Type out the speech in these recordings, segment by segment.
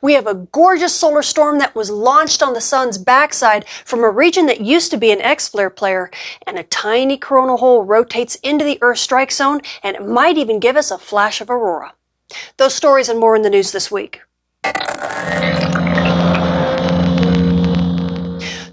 We have a gorgeous solar storm that was launched on the sun's backside from a region that used to be an X-flare player, and a tiny coronal hole rotates into the Earth strike zone, and it might even give us a flash of aurora. Those stories and more in the news this week.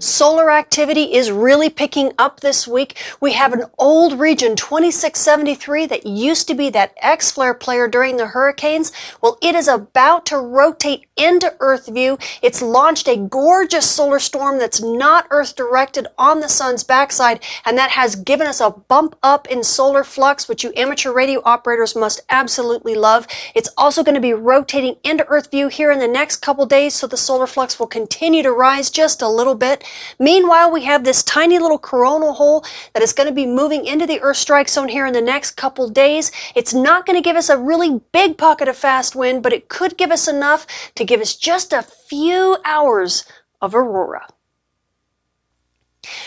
Solar activity is really picking up this week. We have an old region 2673 that used to be that X-flare player during the hurricanes. Well, it is about to rotate into Earth view. It's launched a gorgeous solar storm that's not Earth directed on the sun's backside, and that has given us a bump up in solar flux, which you amateur radio operators must absolutely love. It's also going to be rotating into Earth view here in the next couple days, so the solar flux will continue to rise just a little bit. Meanwhile, we have this tiny little coronal hole that is going to be moving into the Earth strike zone here in the next couple days. It's not going to give us a really big pocket of fast wind, but it could give us enough to give us just a few hours of aurora.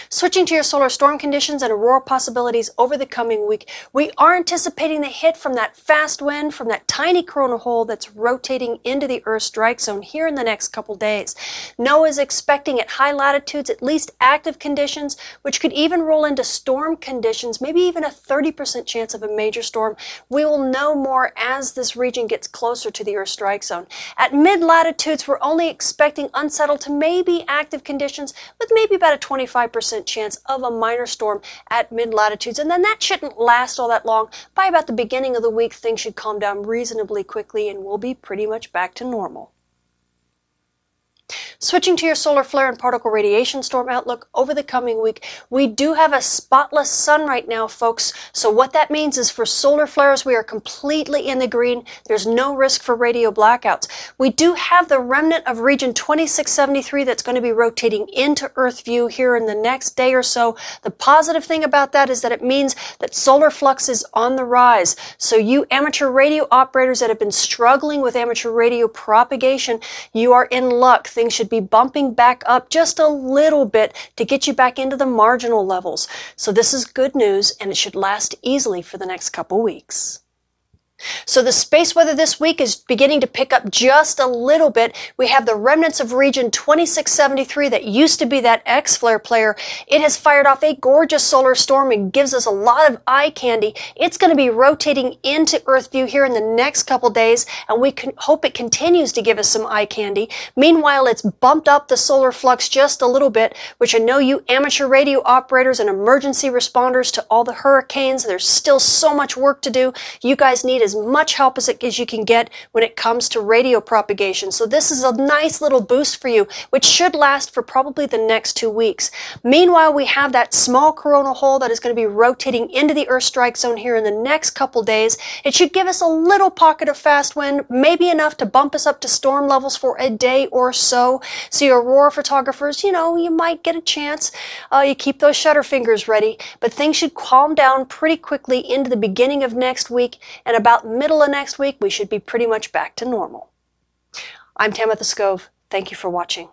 Switching to your solar storm conditions and aurora possibilities over the coming week, we are anticipating the hit from that fast wind from that tiny coronal hole that's rotating into the Earth strike zone here in the next couple days. NOAA is expecting at high latitudes at least active conditions, which could even roll into storm conditions, maybe even a 30% chance of a major storm. We will know more as this region gets closer to the Earth strike zone. At mid latitudes, we're only expecting unsettled to maybe active conditions with maybe about a 25 percent chance of a minor storm at mid latitudes. And then that shouldn't last all that long. By about the beginning of the week, things should calm down reasonably quickly and we'll be pretty much back to normal. Switching to your solar flare and particle radiation storm outlook over the coming week, we do have a spotless sun right now, folks. So what that means is for solar flares, we are completely in the green. There's no risk for radio blackouts. We do have the remnant of region 2673 that's going to be rotating into Earth view here in the next day or so. The positive thing about that is that it means that solar flux is on the rise. So you amateur radio operators that have been struggling with amateur radio propagation, you are in luck. Things should should be bumping back up just a little bit to get you back into the marginal levels. So this is good news and it should last easily for the next couple weeks. So the space weather this week is beginning to pick up just a little bit. We have the remnants of region 2673 that used to be that X-flare player. It has fired off a gorgeous solar storm and gives us a lot of eye candy. It's going to be rotating into Earth view here in the next couple days, and we can hope it continues to give us some eye candy. Meanwhile, it's bumped up the solar flux just a little bit, which I know you amateur radio operators and emergency responders to all the hurricanes, there's still so much work to do. You guys need as much help as, it, as you can get when it comes to radio propagation. So this is a nice little boost for you, which should last for probably the next two weeks. Meanwhile, we have that small coronal hole that is going to be rotating into the Earth strike zone here in the next couple days. It should give us a little pocket of fast wind, maybe enough to bump us up to storm levels for a day or so. So your aurora photographers, you know, you might get a chance. Uh, you keep those shutter fingers ready, but things should calm down pretty quickly into the beginning of next week and about about middle of next week, we should be pretty much back to normal. I'm Tamitha Skov. Thank you for watching.